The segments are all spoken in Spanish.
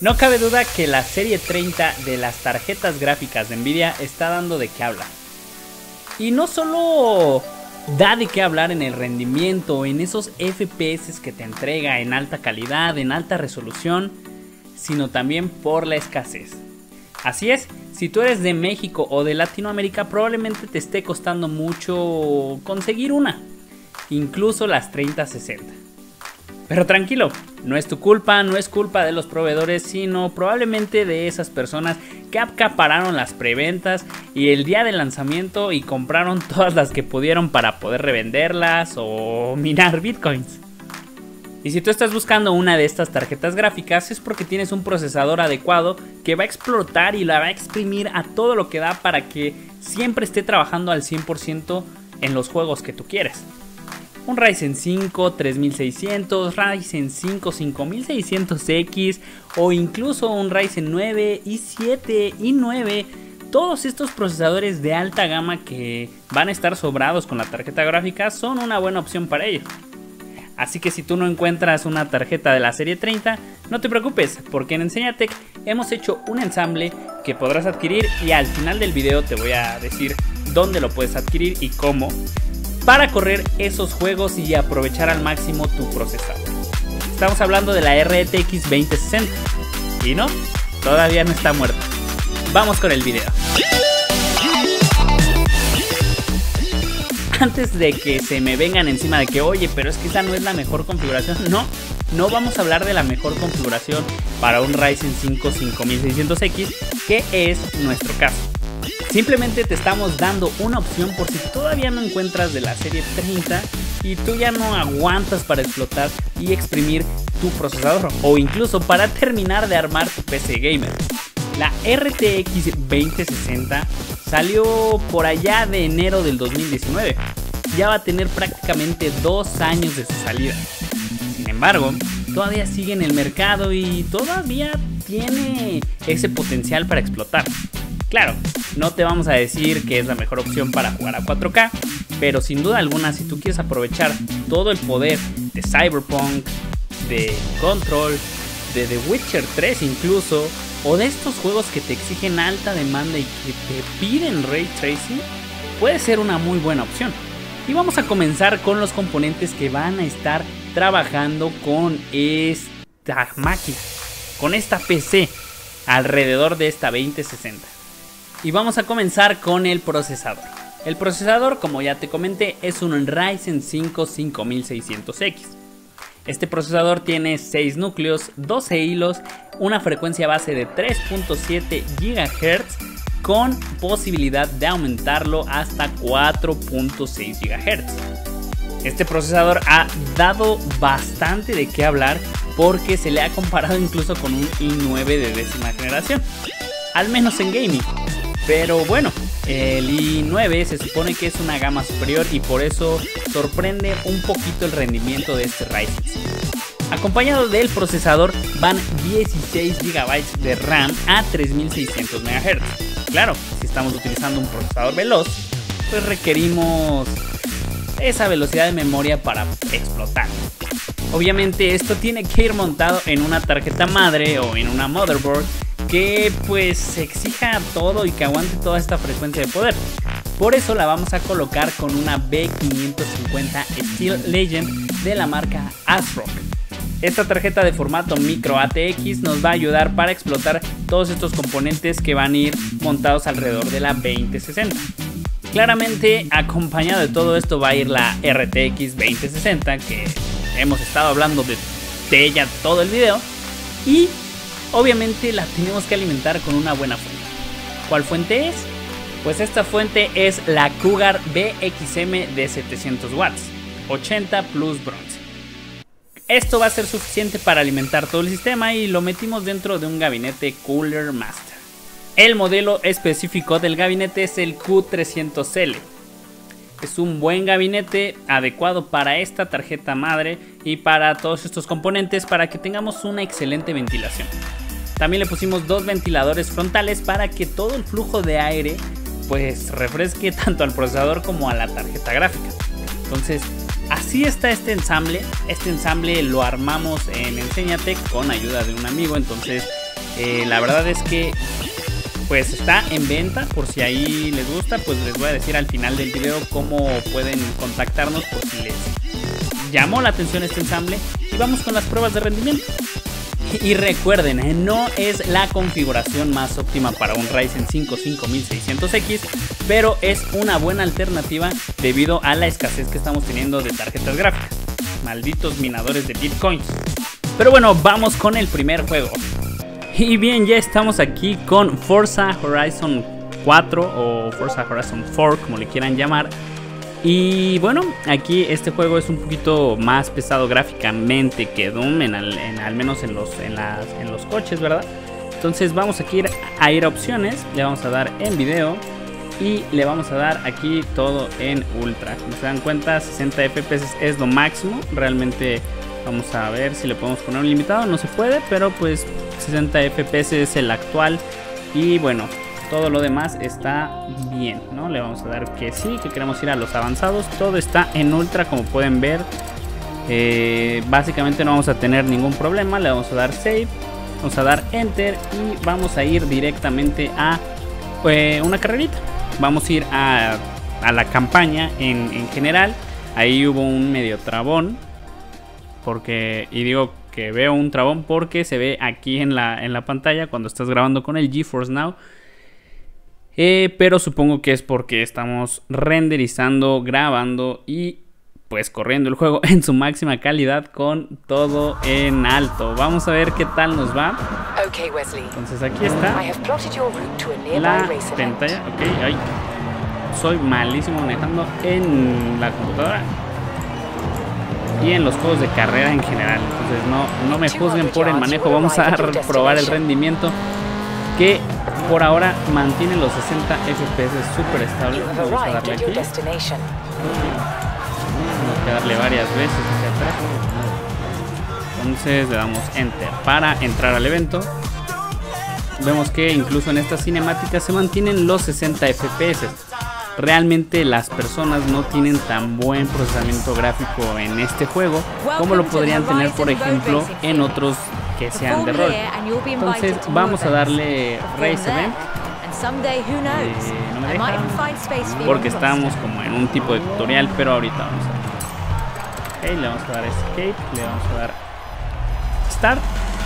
No cabe duda que la serie 30 de las tarjetas gráficas de Nvidia está dando de qué hablar. Y no solo da de qué hablar en el rendimiento, en esos FPS que te entrega en alta calidad, en alta resolución, sino también por la escasez. Así es, si tú eres de México o de Latinoamérica probablemente te esté costando mucho conseguir una, incluso las 3060. Pero tranquilo, no es tu culpa, no es culpa de los proveedores, sino probablemente de esas personas que acapararon las preventas y el día del lanzamiento y compraron todas las que pudieron para poder revenderlas o minar bitcoins. Y si tú estás buscando una de estas tarjetas gráficas es porque tienes un procesador adecuado que va a explotar y la va a exprimir a todo lo que da para que siempre esté trabajando al 100% en los juegos que tú quieres un Ryzen 5 3600, Ryzen 5 5600X o incluso un Ryzen 9 i7 y 9 todos estos procesadores de alta gama que van a estar sobrados con la tarjeta gráfica son una buena opción para ello. Así que si tú no encuentras una tarjeta de la serie 30, no te preocupes, porque en Enseñatec hemos hecho un ensamble que podrás adquirir y al final del video te voy a decir dónde lo puedes adquirir y cómo para correr esos juegos y aprovechar al máximo tu procesador. Estamos hablando de la RTX 2060. Y no, todavía no está muerta. Vamos con el video. Antes de que se me vengan encima de que, oye, pero es que esa no es la mejor configuración. No, no vamos a hablar de la mejor configuración para un Ryzen 5 5600X, que es nuestro caso. Simplemente te estamos dando una opción por si todavía no encuentras de la serie 30 y tú ya no aguantas para explotar y exprimir tu procesador o incluso para terminar de armar tu PC gamer. La RTX 2060 salió por allá de enero del 2019. Ya va a tener prácticamente dos años de su salida. Sin embargo, todavía sigue en el mercado y todavía tiene ese potencial para explotar. Claro, no te vamos a decir que es la mejor opción para jugar a 4K, pero sin duda alguna si tú quieres aprovechar todo el poder de Cyberpunk, de Control, de The Witcher 3 incluso, o de estos juegos que te exigen alta demanda y que te piden ray tracing, puede ser una muy buena opción. Y vamos a comenzar con los componentes que van a estar trabajando con esta máquina, con esta PC, alrededor de esta 2060. Y vamos a comenzar con el procesador. El procesador, como ya te comenté, es un Ryzen 5 5600X. Este procesador tiene 6 núcleos, 12 hilos, una frecuencia base de 3.7 GHz con posibilidad de aumentarlo hasta 4.6 GHz. Este procesador ha dado bastante de qué hablar porque se le ha comparado incluso con un i9 de décima generación, al menos en gaming. Pero bueno, el i9 se supone que es una gama superior y por eso sorprende un poquito el rendimiento de este Ryzen Acompañado del procesador van 16 GB de RAM a 3600 MHz. Claro, si estamos utilizando un procesador veloz, pues requerimos esa velocidad de memoria para explotar. Obviamente esto tiene que ir montado en una tarjeta madre o en una motherboard que pues exija todo y que aguante toda esta frecuencia de poder. Por eso la vamos a colocar con una B550 Steel Legend de la marca ASRock. Esta tarjeta de formato micro ATX nos va a ayudar para explotar todos estos componentes que van a ir montados alrededor de la 2060. Claramente acompañado de todo esto va a ir la RTX 2060 que hemos estado hablando de, de ella todo el video y obviamente la tenemos que alimentar con una buena fuente. ¿Cuál fuente es? Pues esta fuente es la Cougar BXM de 700 watts, 80 plus bronce. Esto va a ser suficiente para alimentar todo el sistema y lo metimos dentro de un gabinete Cooler Master. El modelo específico del gabinete es el Q300L. Es un buen gabinete adecuado para esta tarjeta madre y para todos estos componentes para que tengamos una excelente ventilación. También le pusimos dos ventiladores frontales para que todo el flujo de aire pues refresque tanto al procesador como a la tarjeta gráfica. Entonces, así está este ensamble. Este ensamble lo armamos en Enseñate con ayuda de un amigo. Entonces, Eh, la verdad es que pues está en venta por si ahí les gusta pues les voy a decir al final del video cómo pueden contactarnos por si les llamó la atención este ensamble y vamos con las pruebas de rendimiento y recuerden, eh, no es la configuración más óptima para un Ryzen 5 5600X, pero es una buena alternativa debido a la escasez que estamos teniendo de tarjetas gráficas. Malditos minadores de bitcoins. Pero bueno, vamos con el primer juego. Y bien, ya estamos aquí con Forza Horizon 4 o Forza Horizon 4, como le quieran llamar. Y bueno, aquí este juego es un poquito más pesado gráficamente que Doom, en al, menos en los, en, en los coches, ¿verdad? Entonces vamos aquí a ir a opciones, le vamos a dar en video y le vamos a dar aquí todo en ultra. Como se dan cuenta, 60 FPS es lo máximo. Realmente vamos a ver si le podemos poner un limitado, no se puede, pero pues 60 FPS es el actual. Y bueno, todo lo demás está bien, ¿no? Le vamos a dar que sí, que queremos ir a los avanzados. Todo está en ultra, como pueden ver. Eh, básicamente no vamos a tener ningún problema. Le vamos a dar save, vamos a dar enter y vamos a ir directamente a eh, una carrerita. Vamos a ir a, la campaña en, en general. Ahí hubo un medio trabón. Porque, y digo que veo un trabón porque se ve aquí en la, en la pantalla cuando estás grabando con el GeForce Now eh, pero supongo que es porque estamos renderizando, grabando y pues corriendo el juego en su máxima calidad con todo en alto. Vamos a ver qué tal nos va. Entonces aquí está la pantalla. Ok, soy malísimo manejando en la computadora y en los juegos de carrera en general. Entonces no, no me juzguen por el manejo. Vamos a probar el rendimiento que por ahora mantiene los 60 FPS súper estables. Vamos a darle aquí. Tenemos que darle varias veces hacia atrás. Entonces le damos Enter para entrar al evento. Vemos que incluso en esta cinemática se mantienen los 60 FPS. Realmente las personas no tienen tan buen procesamiento gráfico en este juego como lo podrían tener por ejemplo en otros que sean de rol. Entonces vamos a darle Race Event. Eh, no me deja, porque estamos como en un tipo de tutorial, pero ahorita vamos a ver. le vamos a dar Escape, le vamos a dar Start.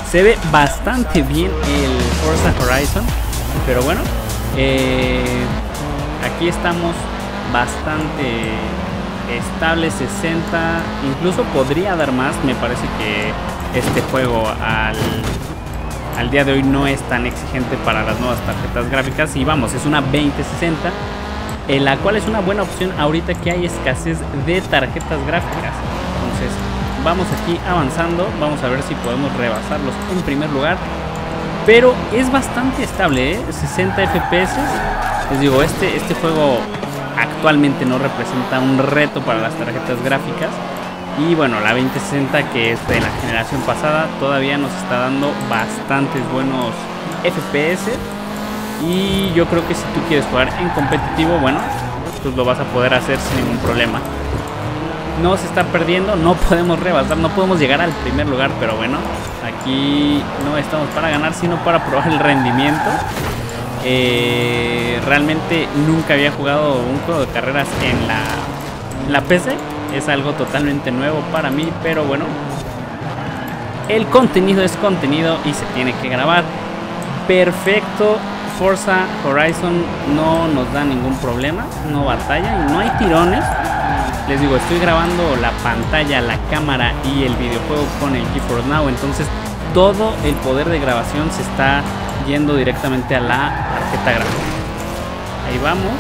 Se ve bastante bien el Forza Horizon, pero bueno, eh, aquí estamos bastante estable 60 incluso podría dar más me parece que este juego al, al día de hoy no es tan exigente para las nuevas tarjetas gráficas y vamos, es una 2060 en la cual es una buena opción ahorita que hay escasez de tarjetas gráficas. Entonces, vamos aquí avanzando, vamos a ver si podemos rebasarlos en primer lugar. Pero es bastante estable, 60 ¿eh? FPS. Les digo, este, este juego actualmente no representa un reto para las tarjetas gráficas. Y bueno, la 2060 que es de la generación pasada todavía nos está dando bastantes buenos FPS. Y yo creo que si tú quieres jugar en competitivo, bueno, pues lo vas a poder hacer sin ningún problema. No se está perdiendo, no podemos rebasar, no podemos llegar al primer lugar, pero bueno, aquí no estamos para ganar, sino para probar el rendimiento. Eh, realmente nunca había jugado un juego de carreras en la, en la PC es algo totalmente nuevo para mí, pero bueno, el contenido es contenido y se tiene que grabar. Perfecto, Forza Horizon no nos da ningún problema, no batalla y no hay tirones. Les digo, estoy grabando la pantalla, la cámara y el videojuego con el GeForce Now, entonces todo el poder de grabación se está yendo directamente a la tarjeta gráfica. Ahí vamos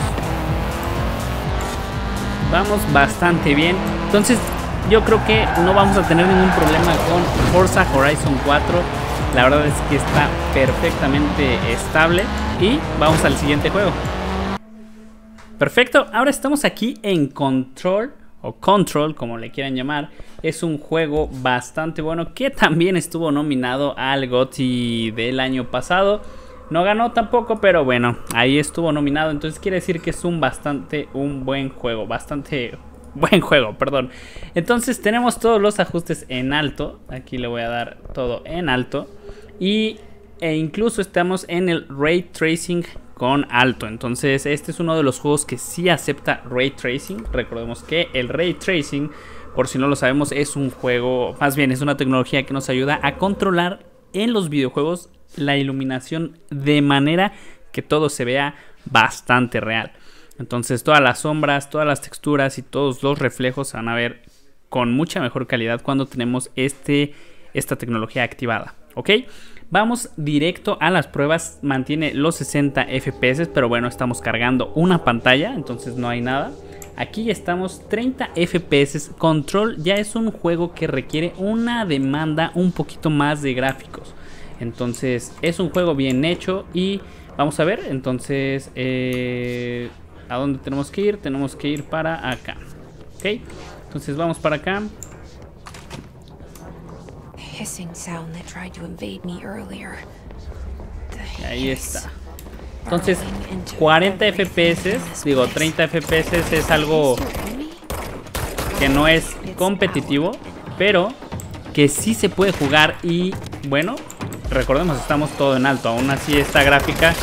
vamos bastante bien. Entonces yo creo que no vamos a tener ningún problema con Forza Horizon 4. La verdad es que está perfectamente estable. Y vamos al siguiente juego. Perfecto, ahora estamos aquí en Control o Control, como le quieran llamar. Es un juego bastante bueno que también estuvo nominado al GOTY del año pasado. No ganó tampoco, pero bueno, ahí estuvo nominado. Entonces quiere decir que es un bastante, un buen juego. Bastante buen juego, perdón. Entonces tenemos todos los ajustes en alto. Aquí le voy a dar todo en alto. Y e incluso estamos en el ray tracing con alto. Entonces este es uno de los juegos que sí acepta ray tracing. Recordemos que el ray tracing, por si no lo sabemos, es un juego, más bien es una tecnología que nos ayuda a controlar en los videojuegos la iluminación de manera que todo se vea bastante real. Entonces todas las sombras, todas las texturas y todos los reflejos se van a ver con mucha mejor calidad cuando tenemos este, esta tecnología activada. ¿Ok? Vamos directo a las pruebas. Mantiene los 60 FPS, pero bueno, estamos cargando una pantalla, entonces no hay nada. Aquí estamos 30 FPS. Control ya es un juego que requiere una demanda un poquito más de gráficos. Entonces es un juego bien hecho y vamos a ver. Entonces, eh, ¿a dónde tenemos que ir? Tenemos que ir para acá. Ok, entonces vamos para acá. Ahí está. Entonces, 40 FPS, digo 30 FPS es algo que no es competitivo, pero que sí se puede jugar y bueno, recordemos estamos todo en alto, aún así esta gráfica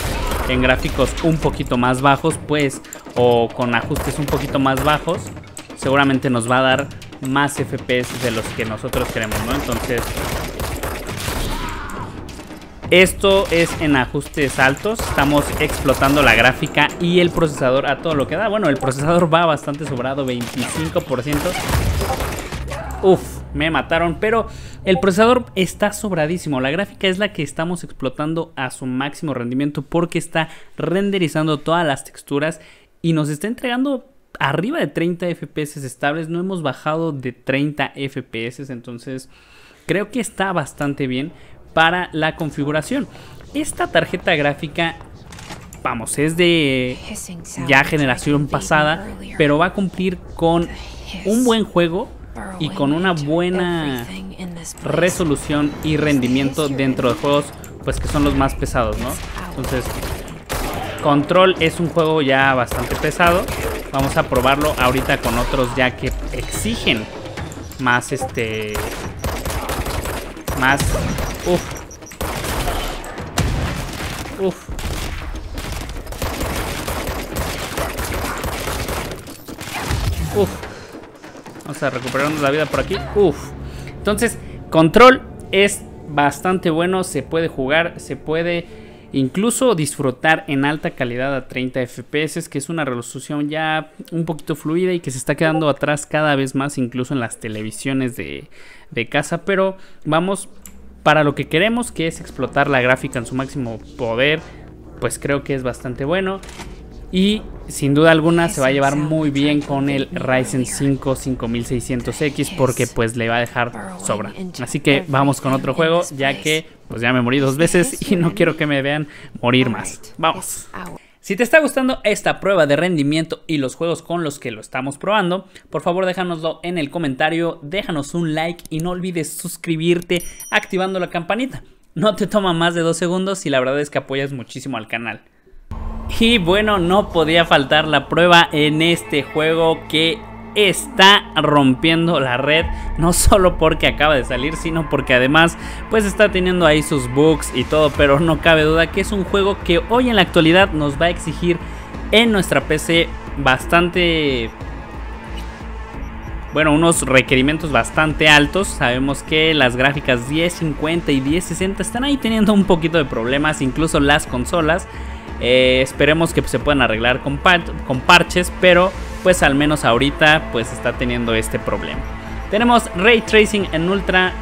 en gráficos un poquito más bajos, pues o con ajustes un poquito más bajos, seguramente nos va a dar más FPS de los que nosotros queremos, ¿no? Entonces, esto es en ajustes altos, estamos explotando la gráfica y el procesador a todo lo que da. Bueno, el procesador va bastante sobrado, 25%. Uf, me mataron, pero el procesador está sobradísimo. La gráfica es la que estamos explotando a su máximo rendimiento porque está renderizando todas las texturas y nos está entregando arriba de 30 FPS estables. No hemos bajado de 30 FPS, entonces creo que está bastante bien para la configuración. Esta tarjeta gráfica, vamos, es de ya generación pasada, pero va a cumplir con un buen juego y con una buena resolución y rendimiento dentro de juegos pues que son los más pesados, ¿no? Entonces, Control es un juego ya bastante pesado. Vamos a probarlo ahorita con otros ya que exigen más este más uf. Uf. Uf. Vamos a recuperar la vida por aquí. Uf. Entonces control es bastante bueno se puede jugar se puede incluso disfrutar en alta calidad a 30 FPS, que es una resolución ya un poquito fluida y que se está quedando atrás cada vez más, incluso en las televisiones de, casa. Pero vamos para lo que queremos, que es explotar la gráfica en su máximo poder, pues creo que es bastante bueno. Y sin duda alguna se va a llevar muy bien con el Ryzen 5 5600X porque pues le va a dejar sobra. Así que vamos con otro juego ya que pues ya me morí dos veces y no quiero que me vean morir más. Vamos. Si te está gustando esta prueba de rendimiento y los juegos con los que lo estamos probando, por favor déjanoslo en el comentario, déjanos un like y no olvides suscribirte activando la campanita. No te toma más de dos segundos y la verdad es que apoyas muchísimo al canal. Y bueno, no podía faltar la prueba en este juego que está rompiendo la red no solo porque acaba de salir sino porque además pues está teniendo ahí sus bugs y todo pero no cabe duda que es un juego que hoy en la actualidad nos va a exigir en nuestra PC bastante bueno, unos requerimientos bastante altos. Sabemos que las gráficas 1050 y 1060 están ahí teniendo un poquito de problemas, incluso las consolas. Eh, esperemos que se puedan arreglar con, con parches, pero pues al menos ahorita pues está teniendo este problema. Tenemos ray tracing en ultra,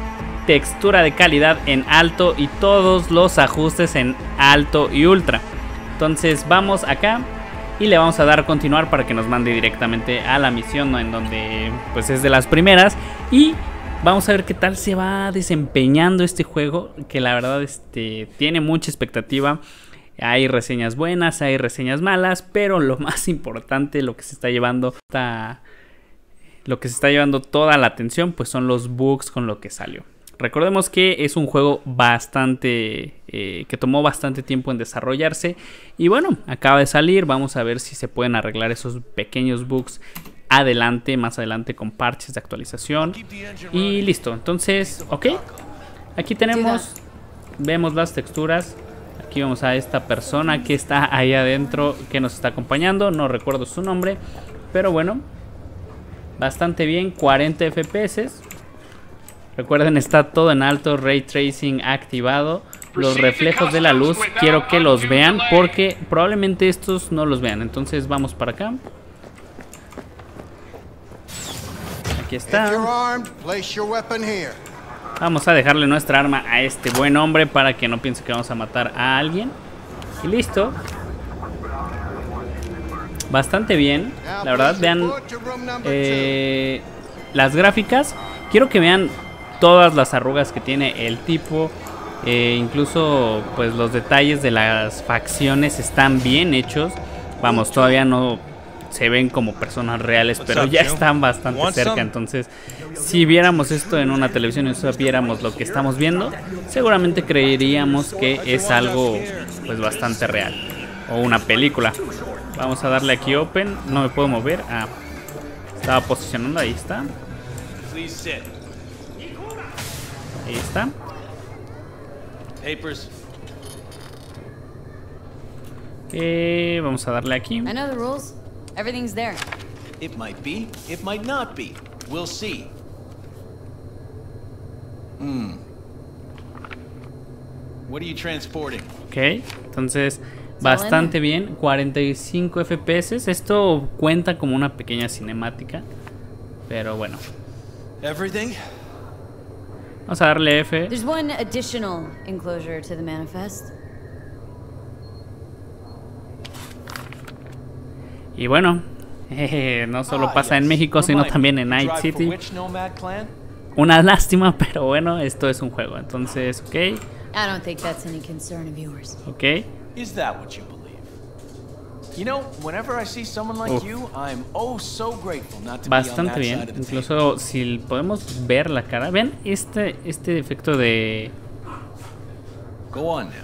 textura de calidad en alto y todos los ajustes en alto y ultra. Entonces vamos acá y le vamos a dar continuar para que nos mande directamente a la misión en donde pues es de las primeras y vamos a ver qué tal se va desempeñando este juego que la verdad este, tiene mucha expectativa. Hay reseñas buenas, hay reseñas malas, pero lo más importante, lo que se está llevando, lo que se está llevando toda la atención, pues son los bugs con lo que salió. Recordemos que es un juego bastante, eh, que tomó bastante tiempo en desarrollarse y bueno, acaba de salir, vamos a ver si se pueden arreglar esos pequeños bugs adelante, más adelante con parches de actualización y listo. Entonces, ok, aquí tenemos vemos las texturas. Aquí vemos a esta persona que está ahí adentro que nos está acompañando. No recuerdo su nombre. Pero bueno. Bastante bien. 40 FPS. Recuerden, está todo en alto. Ray Tracing activado. Los reflejos de la luz quiero que los vean porque probablemente estos no los vean. Entonces vamos para acá. Aquí está. Vamos a dejarle nuestra arma a este buen hombre para que no piense que vamos a matar a alguien. Y listo. Bastante bien. La verdad, vean eh, las gráficas. Quiero que vean todas las arrugas que tiene el tipo. Eh, incluso pues los detalles de las facciones están bien hechos. Vamos, todavía no se ven como personas reales, pero ya están bastante cerca. Entonces, si viéramos esto en una televisión y viéramos lo que estamos viendo, seguramente creeríamos que es algo pues bastante real. O una película. Vamos a darle aquí open. No me puedo mover. Ah, estaba posicionando. Ahí está. Ahí está. Eh, vamos a darle aquí. I know the rules. Everything's there. It might be, it might not be. We'll see. Hmm. What are you transporting? Ok, entonces bastante bien, 45 FPS. Esto cuenta como una pequeña cinemática, pero bueno. Everything? Vamos a darle F. There's one additional enclosure to the manifest. Y bueno, no solo Ah, pasa en. México, sino también en Night City. Una lástima, pero bueno, esto es un juego. Entonces, ok, I don't think that's any concern of yours. ok. Is that what you believe? You know, whenever I see someone like Uf. you, I'm oh so grateful not to be on Bastante that bien. side of the table. Incluso si podemos ver la cara. Ven este, este efecto de... Go on now.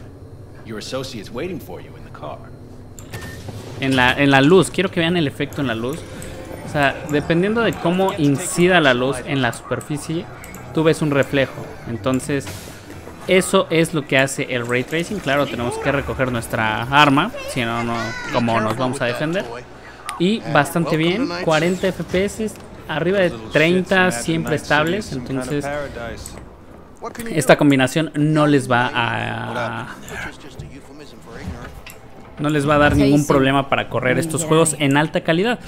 Your associate's waiting for you in the car. En la, en la luz. Quiero que vean el efecto en la luz. O sea, dependiendo de cómo incida la luz en la superficie, tú ves un reflejo. Entonces, eso es lo que hace el ray tracing. Claro, tenemos que recoger nuestra arma. Si no, no, como nos vamos a defender. Y bastante bien. 40 FPS. Arriba de 30 siempre estables. Entonces, esta combinación no les va a no les va a dar ningún problema para correr estos juegos en alta calidad.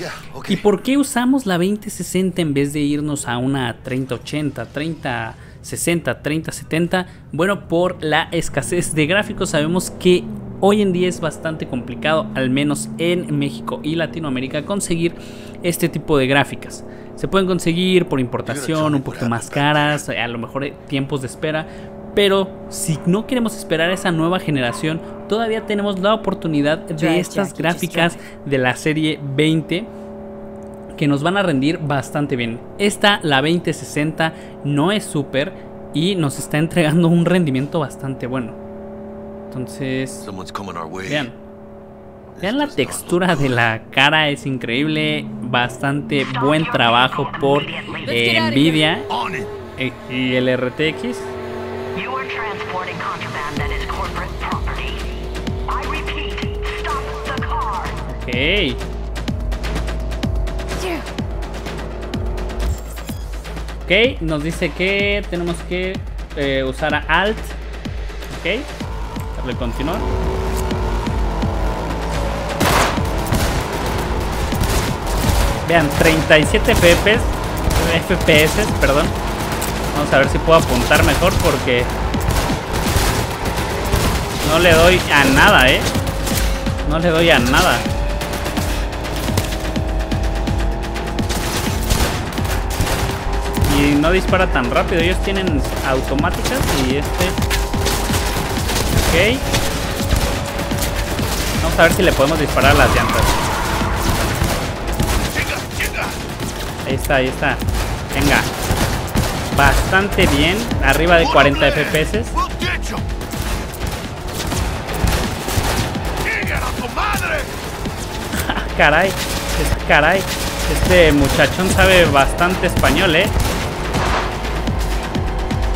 ¿Y por qué usamos la 2060 en vez de irnos a una 3080, 3060, 3070? Bueno, por la escasez de gráficos sabemos que hoy en día es bastante complicado, al menos en México y Latinoamérica, conseguir este tipo de gráficas. Se pueden conseguir por importación, un poquito más caras, a lo mejor eh, tiempos de espera, pero si no queremos esperar a esa nueva generación, todavía tenemos la oportunidad de estas gráficas de la serie 20 que nos van a rendir bastante bien. Esta, la 2060, no es súper y nos está entregando un rendimiento bastante bueno. Entonces, vean. Vean la textura de la cara, es increíble. Bastante buen trabajo por eh, Nvidia eh, y el RTX. Ok. Nos dice que tenemos que eh, usar a Alt. Ok, darle continuar. Vean, 37 FPS, FPS, perdón. Vamos a ver si puedo apuntar mejor porque no le doy a nada, eh. No le doy a nada. Y no dispara tan rápido. Ellos tienen automáticas y este. Ok. Vamos a ver si le podemos disparar las llantas. Ahí está, ahí está. Venga. Bastante bien. Arriba de 40 FPS. Ah, caray. Caray. Este muchachón sabe bastante español, ¿eh?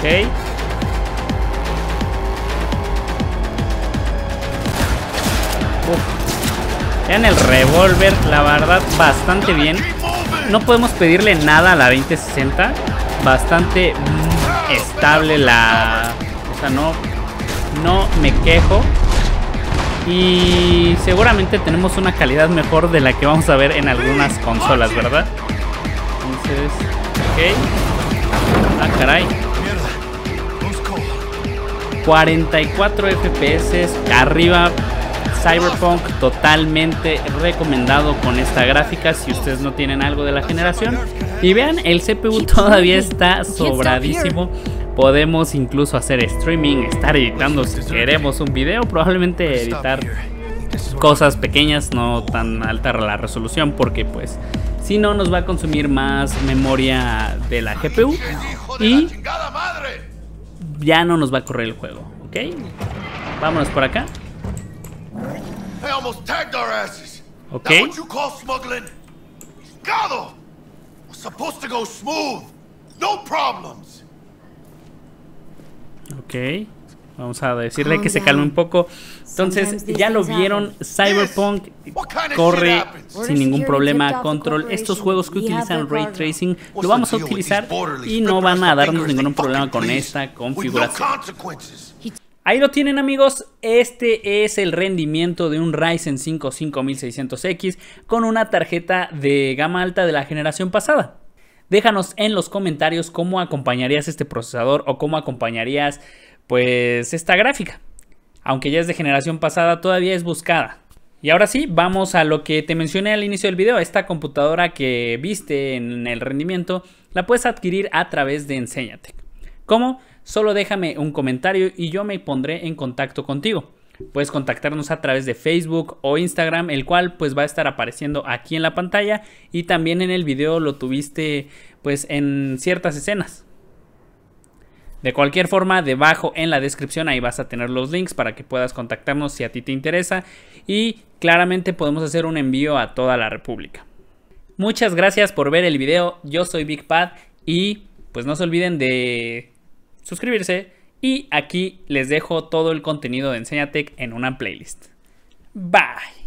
Ok. Uf. Vean el revólver, la verdad, bastante bien. No podemos pedirle nada a la 2060. Bastante mm, estable la... O sea, no, no me quejo. Y seguramente tenemos una calidad mejor de la que vamos a ver en algunas consolas, ¿verdad? Entonces, ok. Ah, caray. 44 FPS arriba. Cyberpunk totalmente recomendado con esta gráfica si ustedes no tienen algo de la generación. Y vean, el CPU todavía está sobradísimo. Podemos incluso hacer streaming, estar editando si queremos un video, probablemente editar cosas pequeñas, no tan alta la resolución, porque pues si no nos va a consumir más memoria de la GPU y ya no nos va a correr el juego, ¿ok? Vámonos por acá. Ok. No problems. Ok. Vamos a decirle que se calme un poco. Entonces, ya lo vieron, Cyberpunk corre sin ningún problema. Control, estos juegos que utilizan Ray Tracing, lo vamos a utilizar y no van a darnos ningún problema con esta configuración. Ahí lo tienen amigos, este es el rendimiento de un Ryzen 5 5600X con una tarjeta de gama alta de la generación pasada. Déjanos en los comentarios cómo acompañarías este procesador o cómo acompañarías pues esta gráfica. Aunque ya es de generación pasada, todavía es buscada. Y ahora sí, vamos a lo que te mencioné al inicio del video. Esta computadora que viste en el rendimiento la puedes adquirir a través de Enséñate. ¿Cómo? Solo déjame un comentario y yo me pondré en contacto contigo. Puedes contactarnos a través de Facebook o Instagram, el cual pues va a estar apareciendo aquí en la pantalla y también en el video lo tuviste pues en ciertas escenas. De cualquier forma, debajo en la descripción ahí vas a tener los links para que puedas contactarnos si a ti te interesa y claramente podemos hacer un envío a toda la República. Muchas gracias por ver el video, yo soy Big Pad y pues no se olviden de suscribirse y aquí les dejo todo el contenido de Enseñatec en una playlist. Bye.